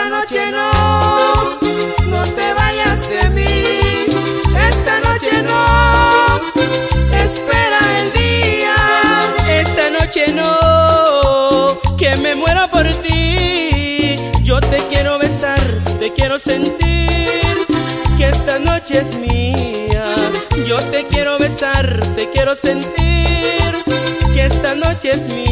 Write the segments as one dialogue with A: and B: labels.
A: Esta noche no, no te vayas de mí. Esta noche no, espera el día. Esta noche no, que me muera por ti. Yo te quiero besar, te quiero sentir que esta noche es mía. Yo te quiero besar, te quiero sentir que esta noche es mía.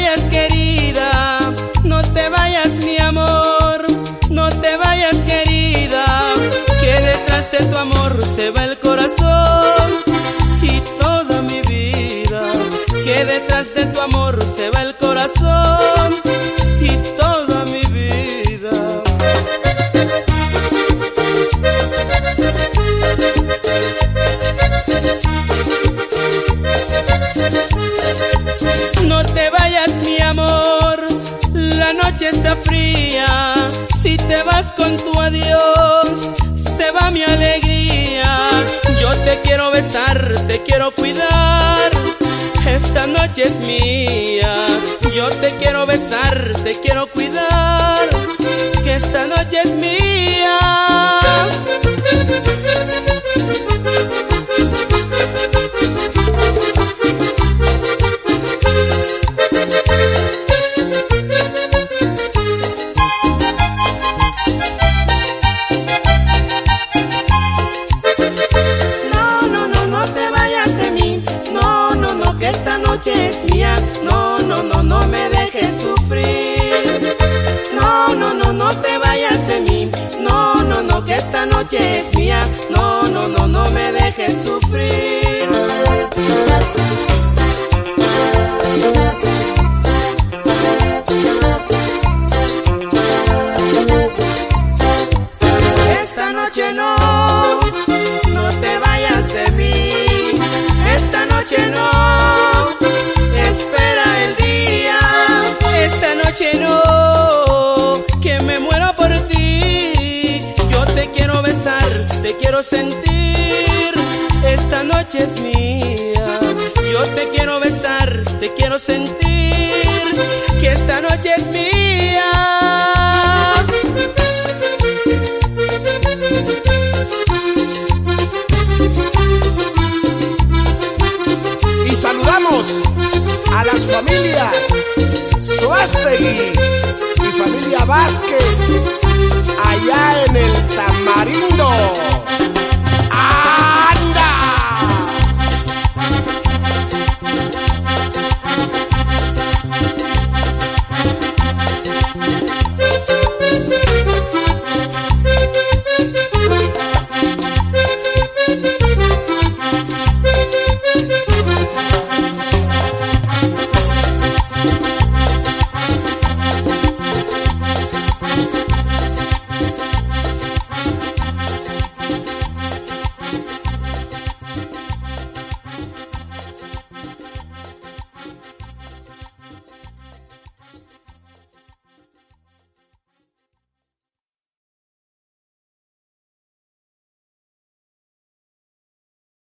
A: Vayas querida, no te vayas mi amor, no te vayas querida, que detrás de tu amor está fría. Si te vas con tu adiós, se va mi alegría. Yo te quiero besar, te quiero cuidar. Esta noche es mía. Yo te quiero besar, te quiero cuidar. Que esta noche mía. No, no, no, no me dejes sufrir. No, no, no, no te vayas de mí. No, no, no, que esta noche es mía. No, no, no, no me dejes sufrir. Esta noche no, no sentir. Esta noche es mía. Yo te quiero besar, te quiero sentir. Que esta noche es mía.
B: Y saludamos a las familias Suástegui y familia Vázquez allá en el Tamarindo.